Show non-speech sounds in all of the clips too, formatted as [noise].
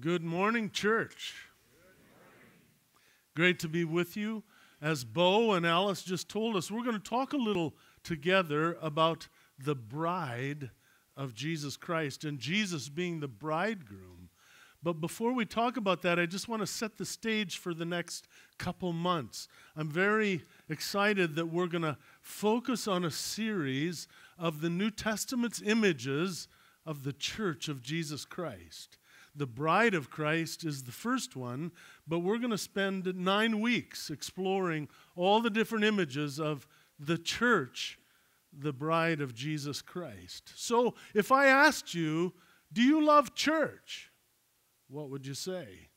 Good morning, church. Great to be with you. As Bo and Alice just told us, we're going to talk a little together about the bride of Jesus Christ and Jesus being the bridegroom. But before we talk about that, I just want to set the stage for the next couple months. I'm very excited that we're going to focus on a series of the New Testament's images of the church of Jesus Christ. The bride of Christ is the first one, but we're going to spend nine weeks exploring all the different images of the church, the bride of Jesus Christ. So if I asked you, do you love church? What would you say?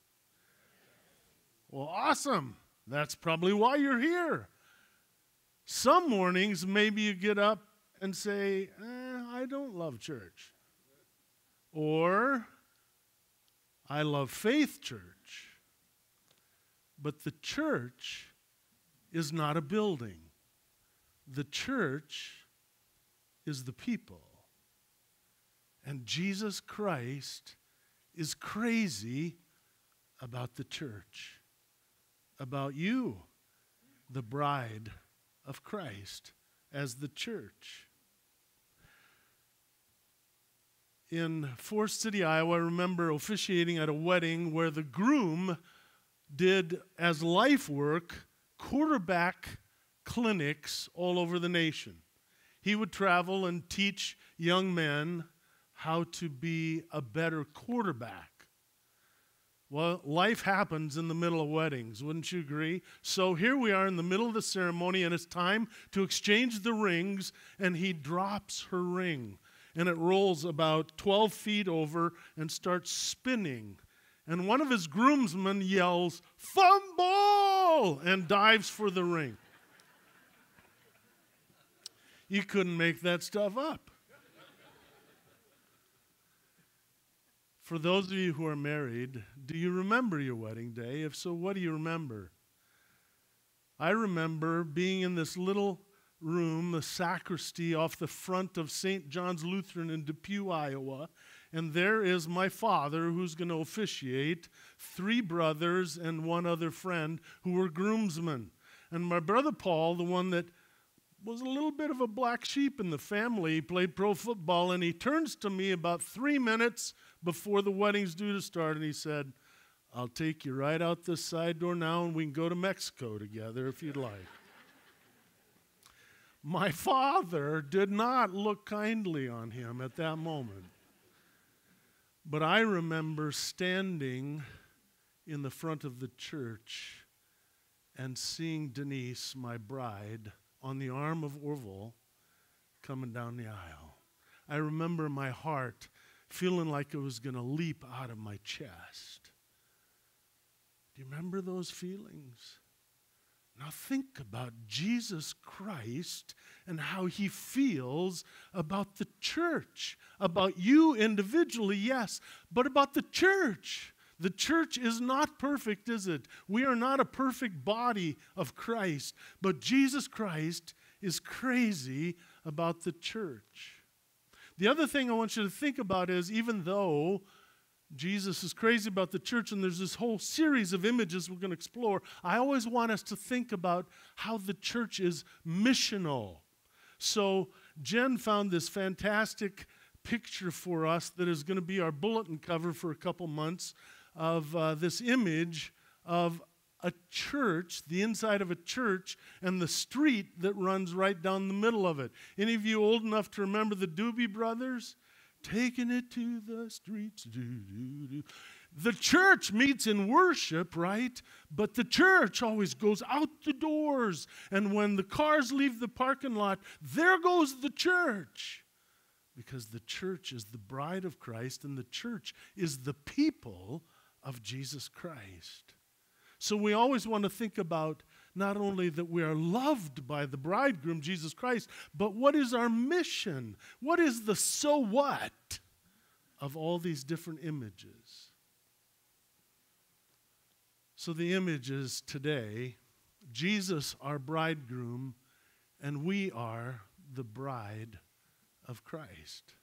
Well, awesome. That's probably why you're here. Some mornings, maybe you get up and say, eh, I don't love church. Or, I love Faith Church. But the church is not a building, the church is the people. And Jesus Christ is crazy about the church, about you, the bride of Christ, as the church. In Forest City, Iowa, I remember officiating at a wedding where the groom did, as life work, quarterback clinics all over the nation. He would travel and teach young men how to be a better quarterback. Well, life happens in the middle of weddings, wouldn't you agree? So here we are in the middle of the ceremony, and it's time to exchange the rings, and he drops her ring and it rolls about 12 feet over and starts spinning. And one of his groomsmen yells, Fumble! and dives for the ring. You couldn't make that stuff up. For those of you who are married, do you remember your wedding day? If so, what do you remember? I remember being in this little room, the sacristy off the front of St. John's Lutheran in Depew, Iowa. And there is my father who's going to officiate, three brothers and one other friend who were groomsmen. And my brother Paul, the one that was a little bit of a black sheep in the family, he played pro football, and he turns to me about three minutes before the wedding's due to start, and he said, I'll take you right out this side door now, and we can go to Mexico together if you'd like. My father did not look kindly on him at that moment. But I remember standing in the front of the church and seeing Denise, my bride, on the arm of Orville coming down the aisle. I remember my heart feeling like it was going to leap out of my chest. Do you remember those feelings? Now think about Jesus Christ and how he feels about the church, about you individually, yes, but about the church. The church is not perfect, is it? We are not a perfect body of Christ, but Jesus Christ is crazy about the church. The other thing I want you to think about is even though Jesus is crazy about the church, and there's this whole series of images we're going to explore. I always want us to think about how the church is missional. So, Jen found this fantastic picture for us that is going to be our bulletin cover for a couple months of uh, this image of a church, the inside of a church, and the street that runs right down the middle of it. Any of you old enough to remember the Doobie Brothers? Taking it to the streets. The church meets in worship, right? But the church always goes out the doors. And when the cars leave the parking lot, there goes the church. Because the church is the bride of Christ, and the church is the people of Jesus Christ. So we always want to think about not only that we are loved by the bridegroom, Jesus Christ, but what is our mission? What is the so what of all these different images? So the images today Jesus, our bridegroom, and we are the bride of Christ.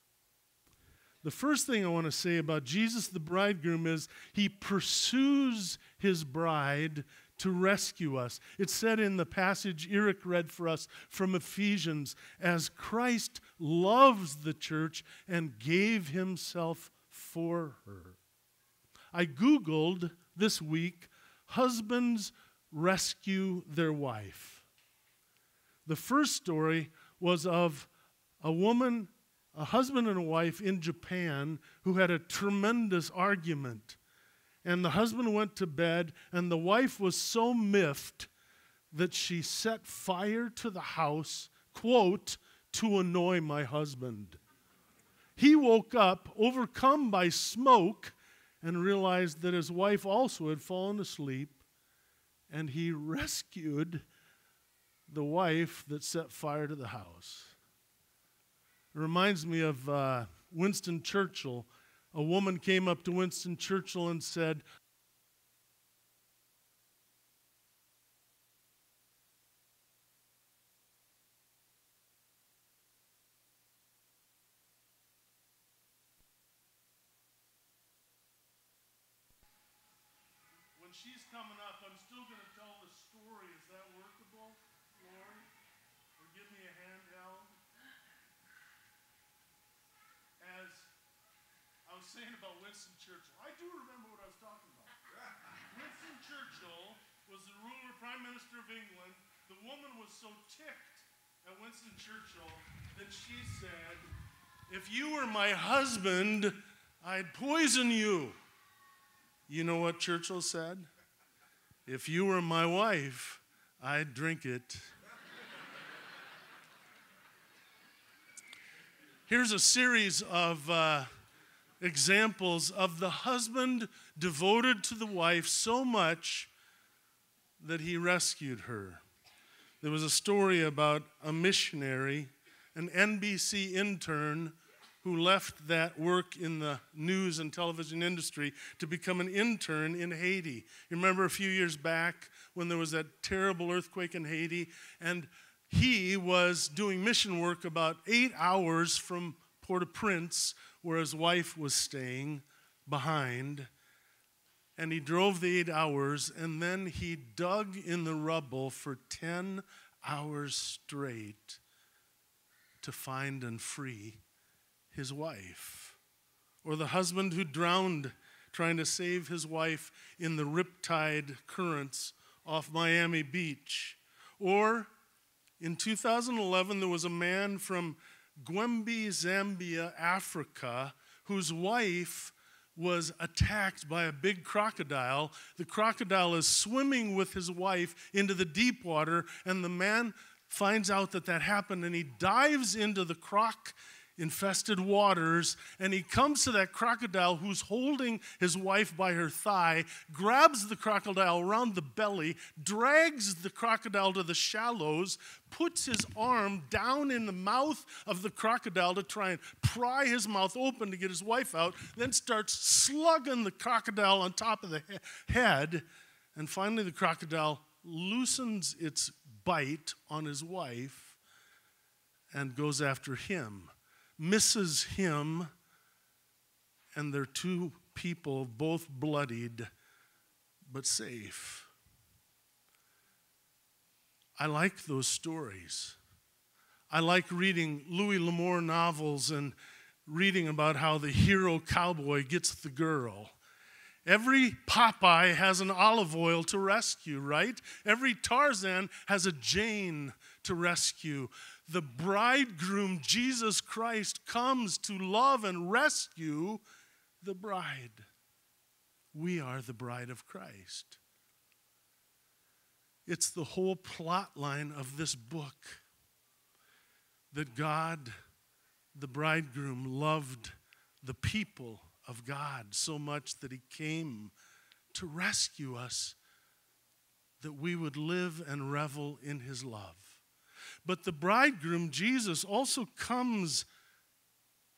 The first thing I want to say about Jesus the bridegroom is he pursues his bride to rescue us. It's said in the passage Eric read for us from Ephesians as Christ loves the church and gave himself for her. I Googled this week husbands rescue their wife. The first story was of a woman, a husband and a wife in Japan who had a tremendous argument. And the husband went to bed, and the wife was so miffed that she set fire to the house, quote, to annoy my husband. He woke up overcome by smoke and realized that his wife also had fallen asleep, and he rescued the wife that set fire to the house. It reminds me of uh, Winston Churchill. A woman came up to Winston Churchill and said, When she's coming up, I'm still going to tell the story. Is that workable, Lori? Or give me a handheld? As I was saying about Winston Churchill, I do remember what I was talking about. [laughs] Winston Churchill was the ruler, prime minister of England. The woman was so ticked at Winston Churchill that she said, If you were my husband, I'd poison you. You know what Churchill said? If you were my wife, I'd drink it. [laughs] Here's a series of uh, examples of the husband devoted to the wife so much that he rescued her. There was a story about a missionary, an NBC intern who left that work in the news and television industry to become an intern in Haiti. You remember a few years back when there was that terrible earthquake in Haiti, and he was doing mission work about eight hours from Port au Prince, where his wife was staying behind. And he drove the eight hours, and then he dug in the rubble for 10 hours straight to find and free his wife. Or the husband who drowned trying to save his wife in the riptide currents off Miami Beach. Or in 2011, there was a man from Gwembe, Zambia, Africa, whose wife was attacked by a big crocodile. The crocodile is swimming with his wife into the deep water, and the man finds out that that happened and he dives into the croc infested waters, and he comes to that crocodile who's holding his wife by her thigh, grabs the crocodile around the belly, drags the crocodile to the shallows, puts his arm down in the mouth of the crocodile to try and pry his mouth open to get his wife out, then starts slugging the crocodile on top of the he- head, and finally the crocodile loosens its bite on his wife and goes after him misses him, and they're two people, both bloodied, but safe. I like those stories. I like reading Louis L'Amour novels and reading about how the hero cowboy gets the girl. Every Popeye has an Olive Oyl to rescue, right? Every Tarzan has a Jane to rescue the bridegroom, Jesus Christ, comes to love and rescue the bride. We are the bride of Christ. It's the whole plot line of this book that God, the bridegroom, loved the people of God so much that he came to rescue us, that we would live and revel in his love. But the bridegroom, Jesus, also comes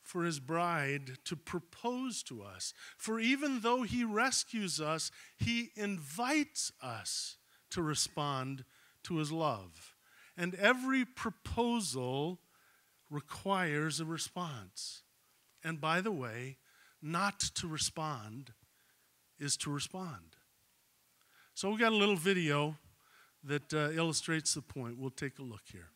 for his bride to propose to us. For even though he rescues us, he invites us to respond to his love. And every proposal requires a response. And by the way, not to respond is to respond. So we got a little video that uh, illustrates the point. We'll take a look here.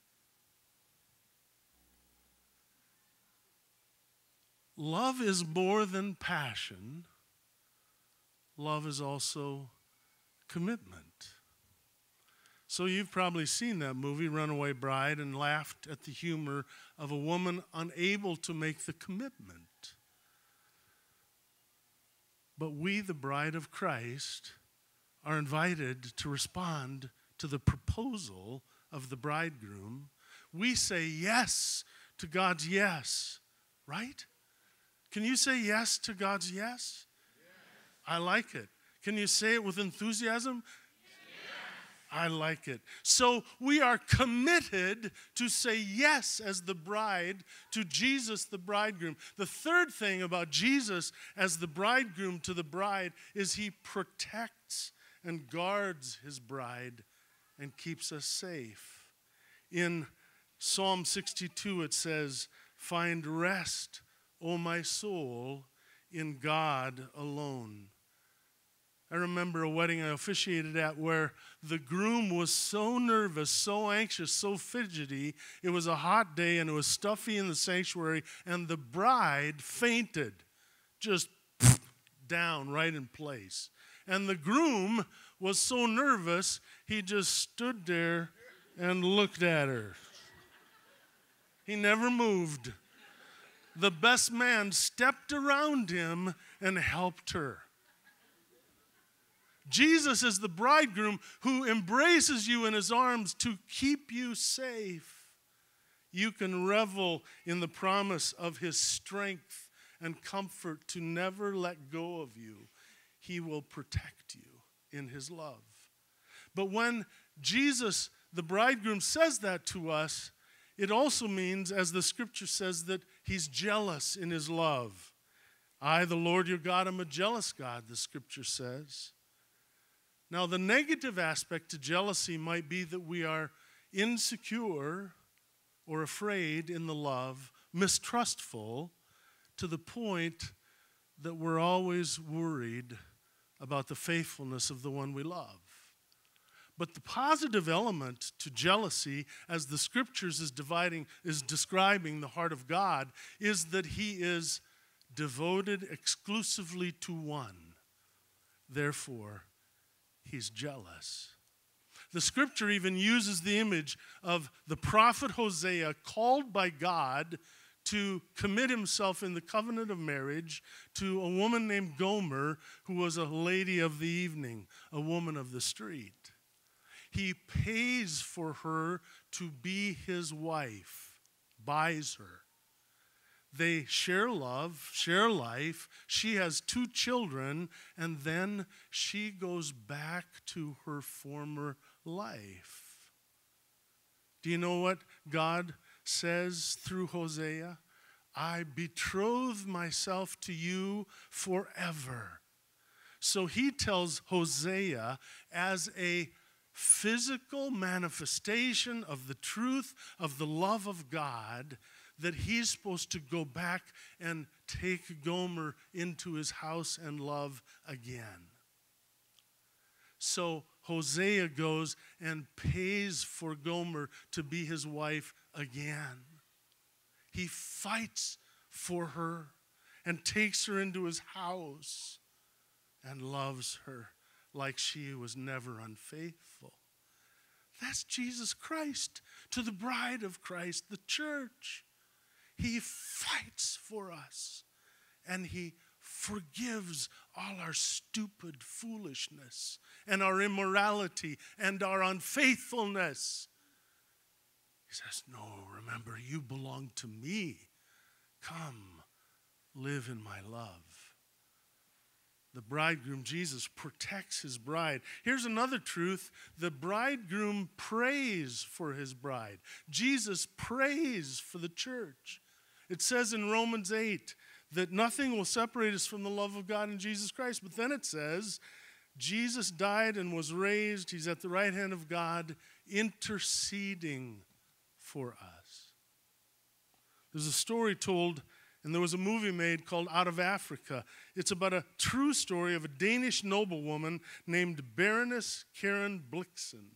Love is more than passion. Love is also commitment. So you've probably seen that movie, Runaway Bride, and laughed at the humor of a woman unable to make the commitment. But we, the bride of Christ, are invited to respond to the proposal of the bridegroom. We say yes to God's yes, right? Can you say yes to God's yes? yes. I like it. Can you say it with enthusiasm? I like it. So we are committed to say yes as the bride to Jesus, the bridegroom. The third thing about Jesus as the bridegroom to the bride is he protects and guards his bride and keeps us safe. In Psalm 62, it says, Find rest, O my soul, in God alone. I remember a wedding I officiated at where the groom was so nervous, so anxious, so fidgety. It was a hot day and it was stuffy in the sanctuary, and the bride fainted, just down right in place. And the groom was so nervous, he just stood there and looked at her. He never moved. The best man stepped around him and helped her. Jesus is the bridegroom who embraces you in his arms to keep you safe. You can revel in the promise of his strength and comfort to never let go of you. He will protect you in his love. But when Jesus, the bridegroom, says that to us, it also means, as the scripture says, that he's jealous in his love. I, the Lord your God, am a jealous God, the scripture says. Now, the negative aspect to jealousy might be that we are insecure or afraid in the love, mistrustful to the point that we're always worried about the faithfulness of the one we love. But the positive element to jealousy, as the scriptures is dividing, is describing the heart of God, is that he is devoted exclusively to one. Therefore, he's jealous. The scripture even uses the image of the prophet Hosea called by God to commit himself in the covenant of marriage to a woman named Gomer, who was a lady of the evening, a woman of the street. He pays for her to be his wife, buys her. They share love, share life. She has two children, and then she goes back to her former life. Do you know what God says through Hosea? I betroth myself to you forever. So he tells Hosea as a physical manifestation of the truth of the love of God that he's supposed to go back and take Gomer into his house and love again. So Hosea goes and pays for Gomer to be his wife again. He fights for her and takes her into his house and loves her like she was never unfaithful. That's Jesus Christ to the bride of Christ, the church. He fights for us and He forgives all our stupid foolishness and our immorality and our unfaithfulness. He says, No, remember, you belong to me. Come, live in my love. The bridegroom, Jesus, protects his bride. Here's another truth the bridegroom prays for his bride. Jesus prays for the church. It says in Romans 8 that nothing will separate us from the love of God in Jesus Christ. But then it says, Jesus died and was raised. He's at the right hand of God, interceding for us. There's a story told And there was a movie made called Out of Africa. It's about a true story of a Danish noblewoman named Baroness Karen Blixen.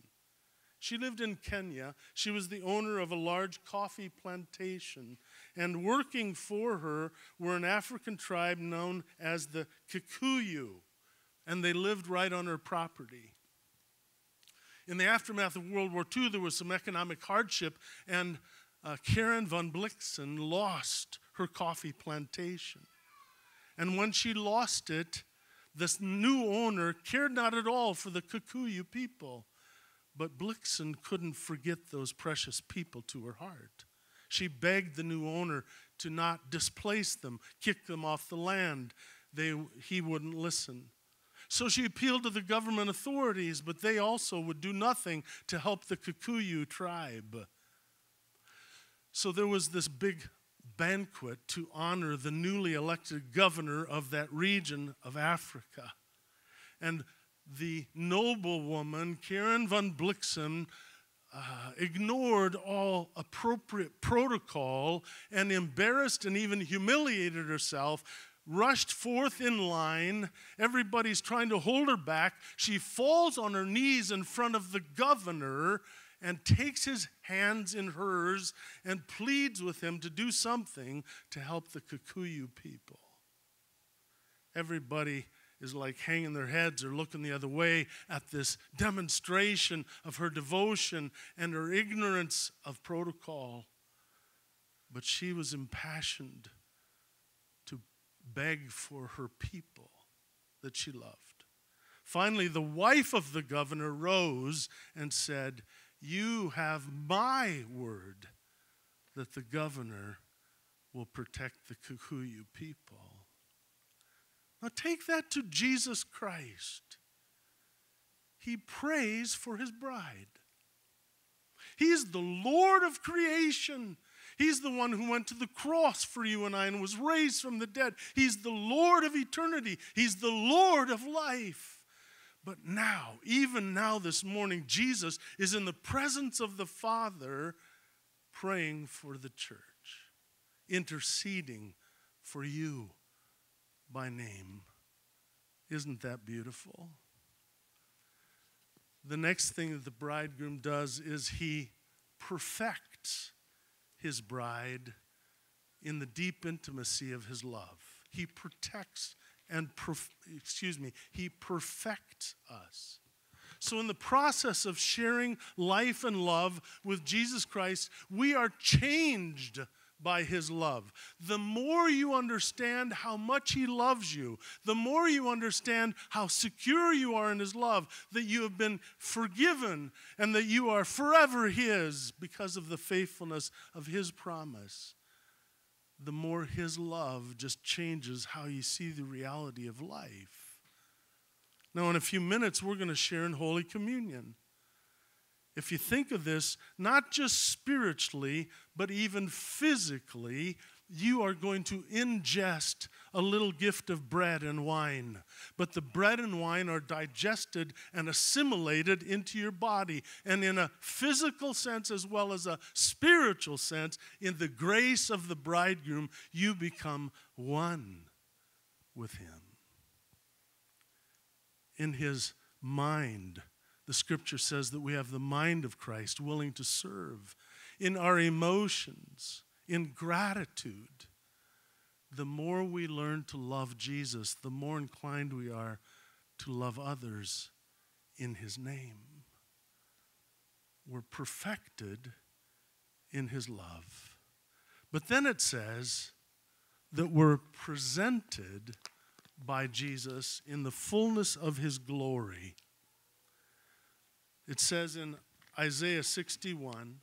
She lived in Kenya. She was the owner of a large coffee plantation. And working for her were an African tribe known as the Kikuyu. And they lived right on her property. In the aftermath of World War II, there was some economic hardship, and uh, Karen von Blixen lost her coffee plantation. And when she lost it, this new owner cared not at all for the Kikuyu people. But Blixen couldn't forget those precious people to her heart. She begged the new owner to not displace them, kick them off the land. They, he wouldn't listen. So she appealed to the government authorities, but they also would do nothing to help the Kikuyu tribe. So there was this big banquet to honor the newly elected governor of that region of Africa. And the noblewoman, Karen von Blixen, uh, ignored all appropriate protocol and embarrassed and even humiliated herself, rushed forth in line. Everybody's trying to hold her back. She falls on her knees in front of the governor and takes his hands in hers and pleads with him to do something to help the Kikuyu people. Everybody is like hanging their heads or looking the other way at this demonstration of her devotion and her ignorance of protocol. But she was impassioned to beg for her people that she loved. Finally, the wife of the governor rose and said, you have my word that the governor will protect the Kikuyu people. Now take that to Jesus Christ. He prays for his bride. He's the Lord of creation. He's the one who went to the cross for you and I and was raised from the dead. He's the Lord of eternity. He's the Lord of life. But now, even now this morning, Jesus is in the presence of the Father praying for the church, interceding for you by name. Isn't that beautiful? The next thing that the bridegroom does is he perfects his bride in the deep intimacy of his love. He protects and perf- excuse me, he perfects us. So, in the process of sharing life and love with Jesus Christ, we are changed by his love. The more you understand how much he loves you, the more you understand how secure you are in his love, that you have been forgiven and that you are forever his because of the faithfulness of his promise the more His love just changes how you see the reality of life. Now, in a few minutes, we're going to share in Holy Communion. If you think of this, not just spiritually, but even physically, you are going to ingest a little gift of bread and wine. But the bread and wine are digested and assimilated into your body. And in a physical sense, as well as a spiritual sense, in the grace of the bridegroom, you become one with him. In his mind, the scripture says that we have the mind of Christ, willing to serve. In our emotions, in gratitude, the more we learn to love Jesus, the more inclined we are to love others in his name. We're perfected in his love. But then it says that we're presented by Jesus in the fullness of his glory. It says in Isaiah 61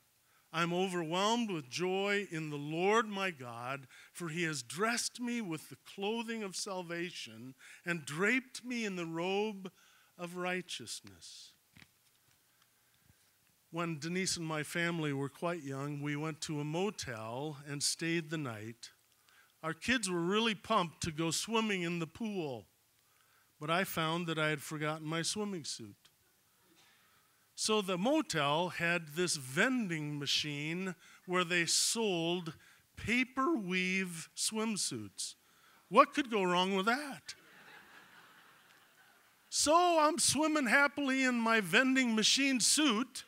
I'm overwhelmed with joy in the Lord my God, for he has dressed me with the clothing of salvation and draped me in the robe of righteousness. When Denise and my family were quite young, we went to a motel and stayed the night. Our kids were really pumped to go swimming in the pool, but I found that I had forgotten my swimming suit. So the motel had this vending machine where they sold paper weave swimsuits. What could go wrong with that? So I'm swimming happily in my vending machine suit.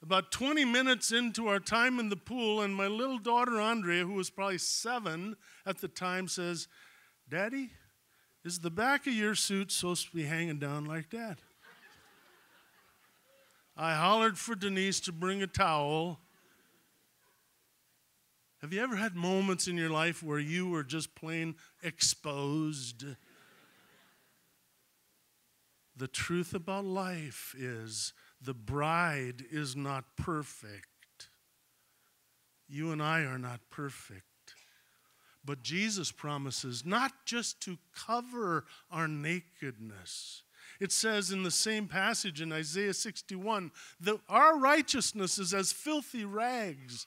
About 20 minutes into our time in the pool, and my little daughter Andrea, who was probably seven at the time, says, Daddy, is the back of your suit supposed to be hanging down like that? I hollered for Denise to bring a towel. Have you ever had moments in your life where you were just plain exposed? The truth about life is the bride is not perfect. You and I are not perfect. But Jesus promises not just to cover our nakedness. It says in the same passage in Isaiah 61 that our righteousness is as filthy rags.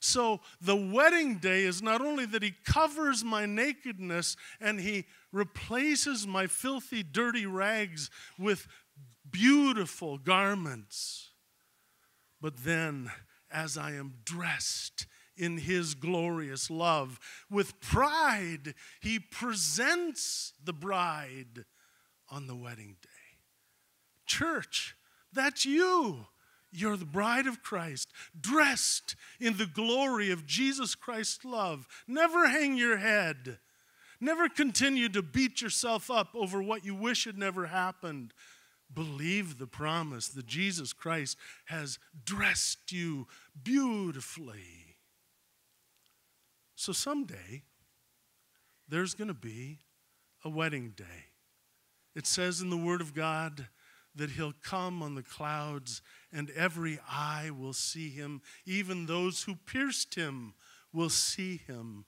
So the wedding day is not only that he covers my nakedness and he replaces my filthy, dirty rags with beautiful garments, but then as I am dressed in his glorious love. With pride, he presents the bride on the wedding day. Church, that's you. You're the bride of Christ, dressed in the glory of Jesus Christ's love. Never hang your head. Never continue to beat yourself up over what you wish had never happened. Believe the promise that Jesus Christ has dressed you beautifully so someday, there's going to be a wedding day. It says in the Word of God that He'll come on the clouds and every eye will see Him. Even those who pierced Him will see Him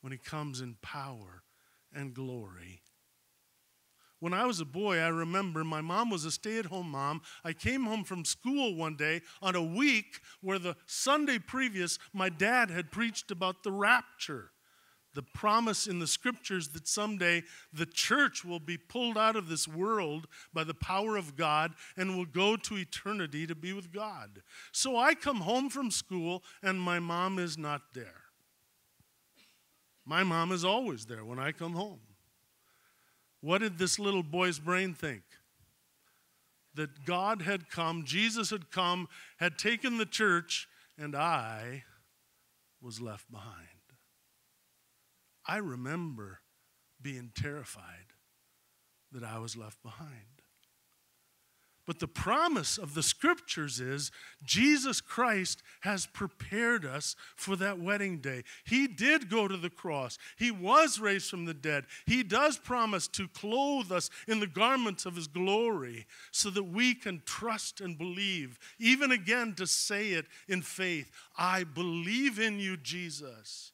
when He comes in power and glory. When I was a boy, I remember my mom was a stay at home mom. I came home from school one day on a week where the Sunday previous, my dad had preached about the rapture, the promise in the scriptures that someday the church will be pulled out of this world by the power of God and will go to eternity to be with God. So I come home from school and my mom is not there. My mom is always there when I come home. What did this little boy's brain think? That God had come, Jesus had come, had taken the church, and I was left behind. I remember being terrified that I was left behind. But the promise of the scriptures is Jesus Christ has prepared us for that wedding day. He did go to the cross, He was raised from the dead. He does promise to clothe us in the garments of His glory so that we can trust and believe, even again to say it in faith I believe in you, Jesus.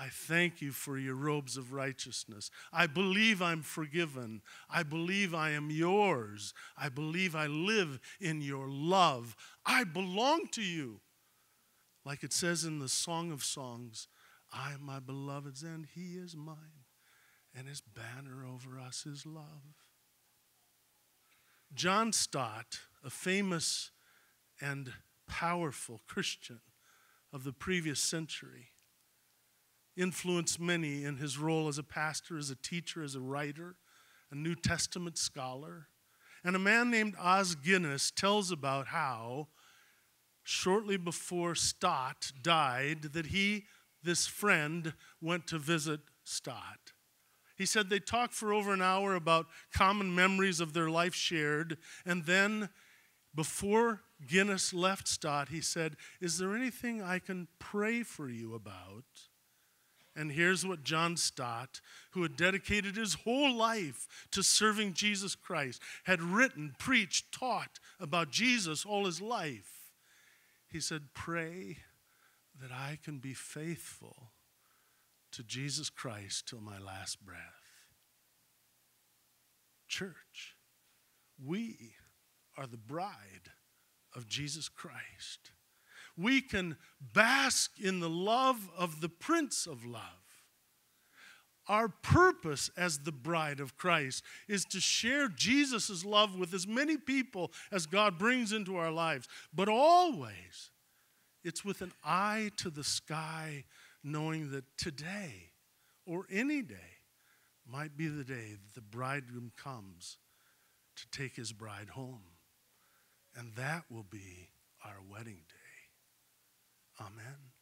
I thank you for your robes of righteousness. I believe I'm forgiven. I believe I am yours. I believe I live in your love. I belong to you. Like it says in the Song of Songs I am my beloved's, and he is mine, and his banner over us is love. John Stott, a famous and powerful Christian of the previous century, influenced many in his role as a pastor, as a teacher, as a writer, a New Testament scholar. And a man named Os Guinness tells about how, shortly before Stott died, that he, this friend, went to visit Stott. He said they talked for over an hour about common memories of their life shared, and then before Guinness left Stott, he said, Is there anything I can pray for you about? And here's what John Stott, who had dedicated his whole life to serving Jesus Christ, had written, preached, taught about Jesus all his life. He said, Pray that I can be faithful to Jesus Christ till my last breath. Church, we are the bride of Jesus Christ we can bask in the love of the Prince of Love. Our purpose as the bride of Christ is to share Jesus' love with as many people as God brings into our lives, but always it's with an eye to the sky knowing that today or any day might be the day that the bridegroom comes to take his bride home. And that will be our wedding day. Amen.